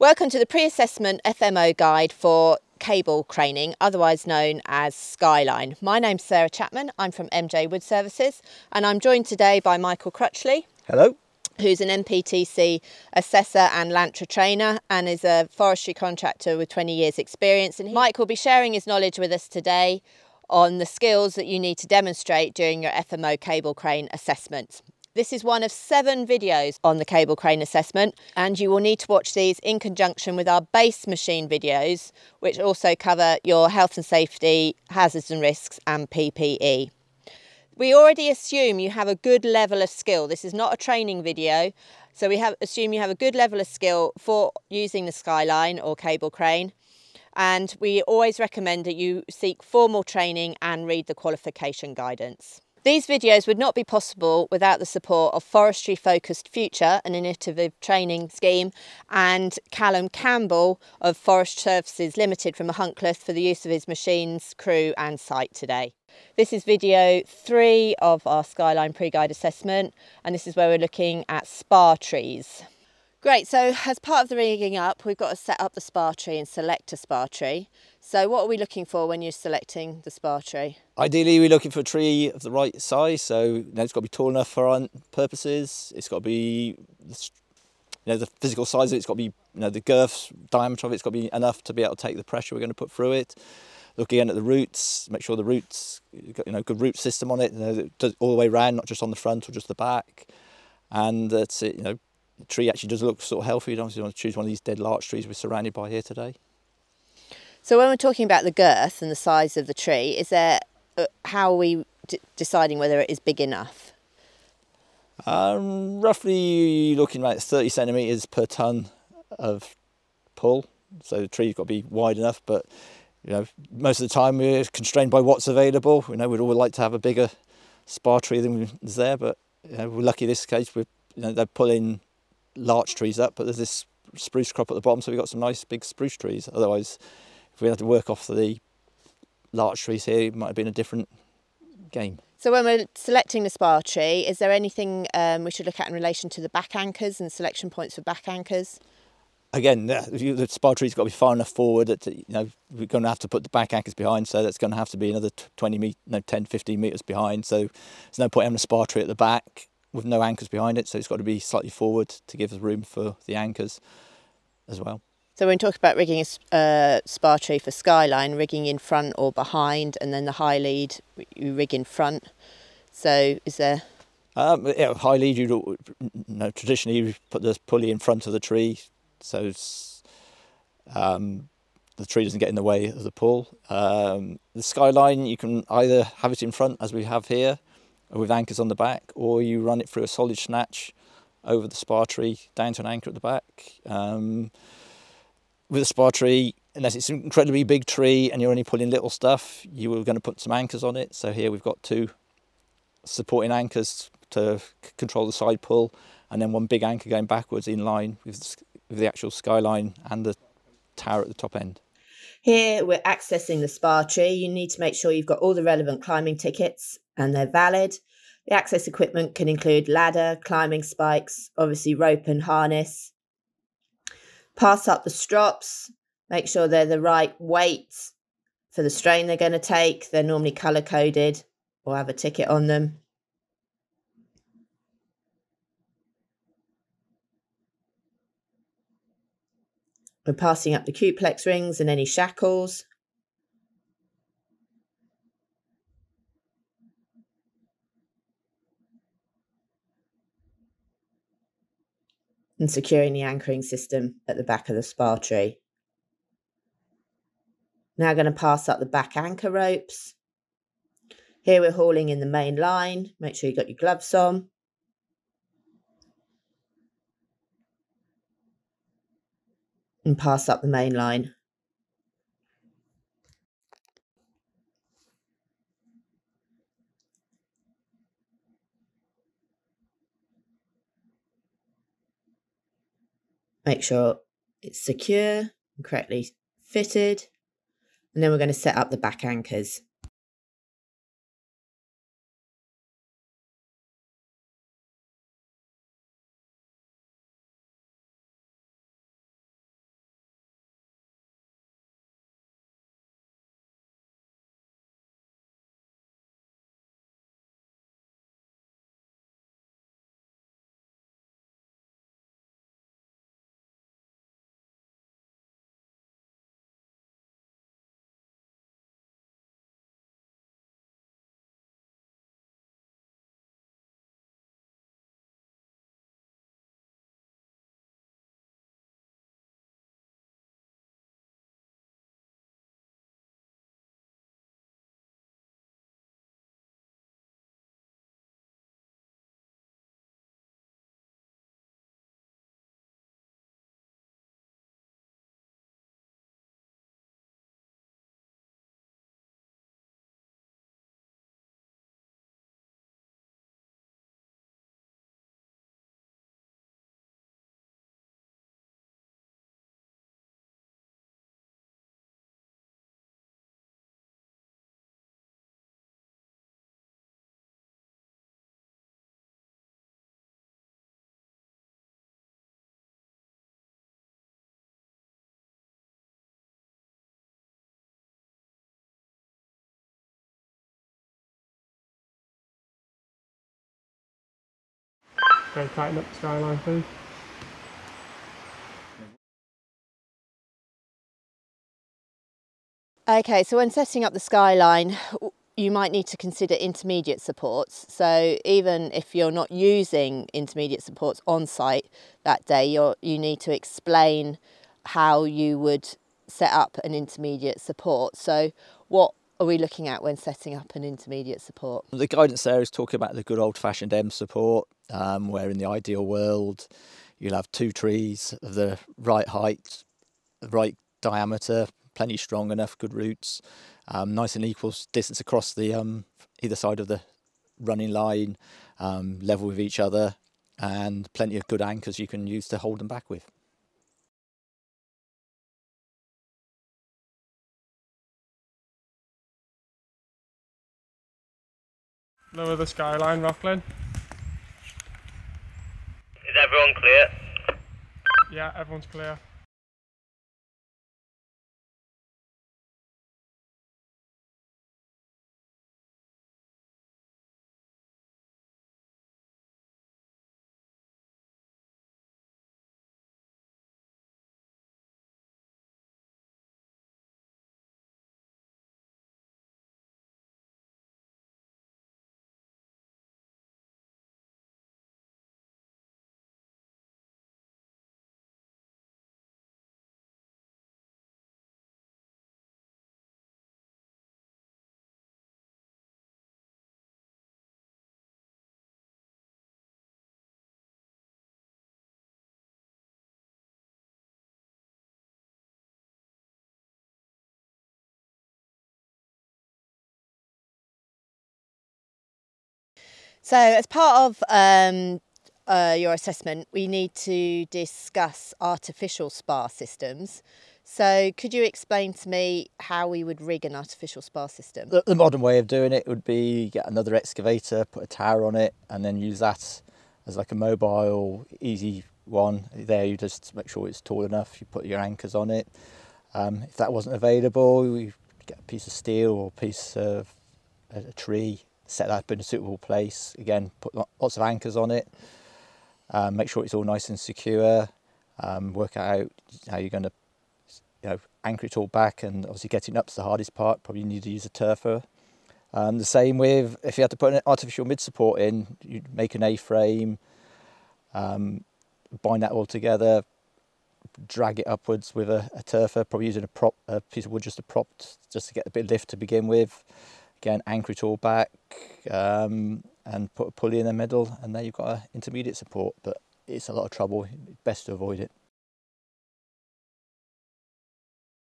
Welcome to the pre-assessment FMO guide for cable craning, otherwise known as Skyline. My name's Sarah Chapman, I'm from MJ Wood Services and I'm joined today by Michael Crutchley. Hello. Who's an NPTC assessor and LANTRA trainer and is a forestry contractor with 20 years experience. And Mike will be sharing his knowledge with us today on the skills that you need to demonstrate during your FMO cable crane assessment. This is one of seven videos on the cable crane assessment and you will need to watch these in conjunction with our base machine videos which also cover your health and safety, hazards and risks and PPE. We already assume you have a good level of skill. This is not a training video so we have assume you have a good level of skill for using the skyline or cable crane and we always recommend that you seek formal training and read the qualification guidance. These videos would not be possible without the support of Forestry Focused Future, an innovative training scheme, and Callum Campbell of Forest Services Limited from Huntcliffe for the use of his machines, crew and site today. This is video three of our Skyline pre-guide assessment and this is where we're looking at spar trees. Great, so as part of the rigging up, we've got to set up the spar tree and select a spar tree. So what are we looking for when you're selecting the spar tree? Ideally, we're looking for a tree of the right size. So you know, it's got to be tall enough for our purposes. It's got to be, you know, the physical size of it. It's got to be, you know, the girth, diameter of it. It's got to be enough to be able to take the pressure we're going to put through it. Look again at the roots, make sure the roots, got, you know, good root system on it, you know, all the way around, not just on the front or just the back. And that's it, you know, the tree actually does look sort of healthy. You don't want to choose one of these dead larch trees we're surrounded by here today. So when we're talking about the girth and the size of the tree, is there uh, how are we deciding whether it is big enough? Um, roughly looking at 30 centimetres per tonne of pull. So the tree's got to be wide enough, but you know, most of the time we're constrained by what's available. You know, we'd all like to have a bigger spar tree than is there, but you know, we're lucky in this case. We're, you know, they're pulling larch trees up, but there's this spruce crop at the bottom, so we've got some nice big spruce trees. Otherwise, if we had to work off the larch trees here, it might have been a different game. So when we're selecting the spar tree, is there anything um, we should look at in relation to the back anchors and selection points for back anchors? Again, the spar tree's got to be far enough forward that you know we're going to have to put the back anchors behind, so that's going to have to be another 20 meter, no, 10, 15 meters behind. So there's no point having a spar tree at the back with no anchors behind it, so it's got to be slightly forward to give us room for the anchors as well. So when we talk about rigging a uh, spar tree for skyline, rigging in front or behind, and then the high lead, you rig in front. So is there... Um, yeah, high lead, you know, traditionally you put the pulley in front of the tree, so um, the tree doesn't get in the way of the pull. Um, the skyline, you can either have it in front, as we have here, with anchors on the back, or you run it through a solid snatch over the spar tree down to an anchor at the back. Um, with a spar tree, unless it's an incredibly big tree and you're only pulling little stuff, you are going to put some anchors on it. So here we've got two supporting anchors to control the side pull, and then one big anchor going backwards in line with, with the actual skyline and the tower at the top end. Here we're accessing the spar tree. You need to make sure you've got all the relevant climbing tickets and they're valid. The access equipment can include ladder, climbing spikes, obviously rope and harness. Pass up the strops, make sure they're the right weight for the strain they're going to take. They're normally colour coded or have a ticket on them. We're passing up the Q-Plex rings and any shackles. And securing the anchoring system at the back of the spar tree. Now going to pass up the back anchor ropes. Here we're hauling in the main line. Make sure you got your gloves on. And pass up the main line. Make sure it's secure and correctly fitted. And then we're going to set up the back anchors. Okay, tighten up the skyline please. Okay, so when setting up the skyline, you might need to consider intermediate supports. So even if you're not using intermediate supports on site that day, you you need to explain how you would set up an intermediate support. So what are we looking at when setting up an intermediate support? The guidance there is talking about the good old fashioned M support, um, where in the ideal world you'll have two trees of the right height, the right diameter, plenty strong enough, good roots, um, nice and equal distance across the um, either side of the running line, um, level with each other, and plenty of good anchors you can use to hold them back with. Lower the skyline, Rocklin. Is everyone clear? Yeah, everyone's clear. So as part of um, uh, your assessment, we need to discuss artificial spar systems. So could you explain to me how we would rig an artificial spar system? The, the modern way of doing it would be get another excavator, put a tower on it, and then use that as like a mobile, easy one. There, you just make sure it's tall enough. You put your anchors on it. Um, if that wasn't available, you get a piece of steel or a piece of a, a tree, set that up in a suitable place. Again, put lots of anchors on it. Um, make sure it's all nice and secure. Um, work out how you're going to you know, anchor it all back and obviously getting up's the hardest part. Probably need to use a Tirfor. Um, the same with if you had to put an artificial mid support in, you'd make an A-frame, um, bind that all together, drag it upwards with a, a Tirfor, probably using a prop, a piece of wood just to prop, just to get a bit of lift to begin with. Again, anchor it all back um, and put a pulley in the middle, and there you've got an intermediate support. But it's a lot of trouble. Best to avoid it.